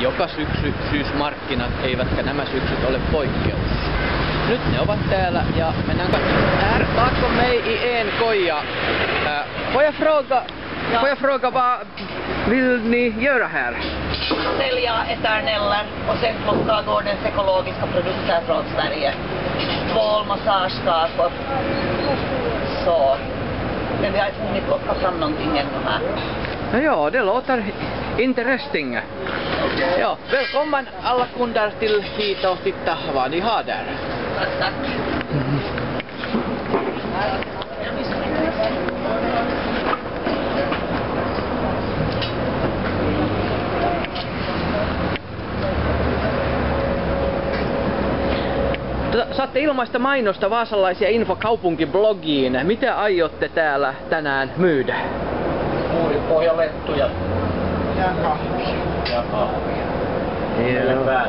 joka syksy syysmarkkinat, eivätkä nämä syksyt ole poikkeus. Nyt ne ovat täällä ja mennään katsomaan. Här bakom mig i en koja. Äh, får jag fråga, får jag fråga vad vill ni göra här? sälja eterneller och sen plocka gårdens ekologiska produkter från Sverige. Tvål, massagekakor. Så. Men vi har inte hunnit plocka fram någonting ännu här. No joo, det låter interesting. Ja, välkommen alla kunder till hit och titta vad ni har där. Tack, Saatte ilmaista mainosta Vaasalaisia infokaupunkiblogiin. Mitä aiotte täällä tänään myydä? Muuripohjalettuja Ja kahvia. Ja kahvia. Hyvä.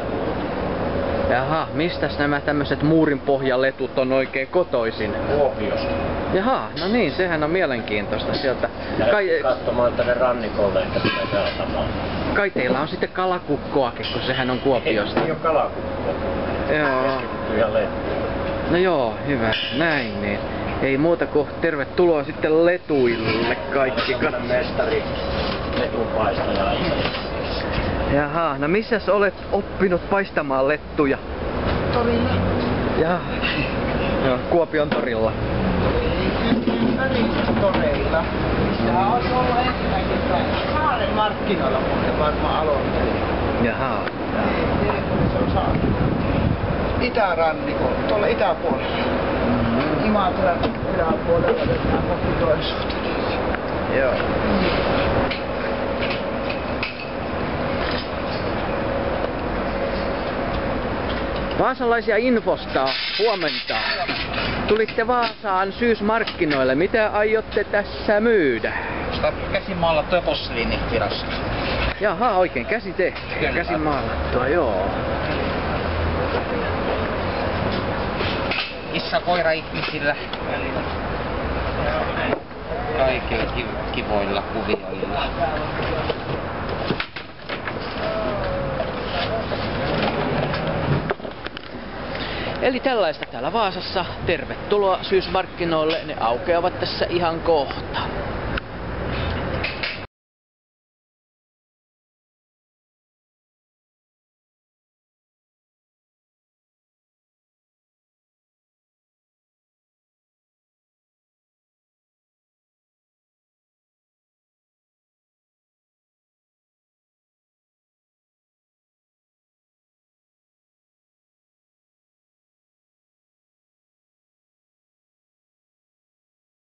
Jaha, mistäs nämä tämmöiset muurinpohjaletut on oikein kotoisin? Kuopiosta. Jaha, no niin, sehän on mielenkiintoista sieltä. Kai, katsomaan tänne rannikolle, että mitä kai teillä on sitten kalakukkoakin, kun sehän on Kuopiosta. Ei ole kalakukko. Joo. No joo, hyvä. Näin niin. Ei muuta kuin tervetuloa sitten letuille kaikki. Mestari letunpaistaja. Jaha, no missäs olet oppinut paistamaan lettuja? Torilla. Jaha. Joo, Kuopion torilla. Ympäri toreilla. Missä on ollut ensinnäkin Saaren markkinoilla, muuten varmaan aloitteli. Jaha. Se on saatu. Itärannikolla, tuolla itäpuolella. Imatran yläpuolella mennään kohti toisuutta. Joo. Vaasalaisia infosta, huomenta. Tulitte Vaasaan syysmarkkinoille. Mitä aiotte tässä myydä? käsimaalattuja posliinivirasto. Jaha, oikein käsi tehty. Kyllä. Käsin maalattua, joo. Missä koira ihmisillä kaikilla kiv- kivoilla kuvioilla. Eli tällaista täällä Vaasassa. Tervetuloa syysmarkkinoille. Ne aukeavat tässä ihan kohta.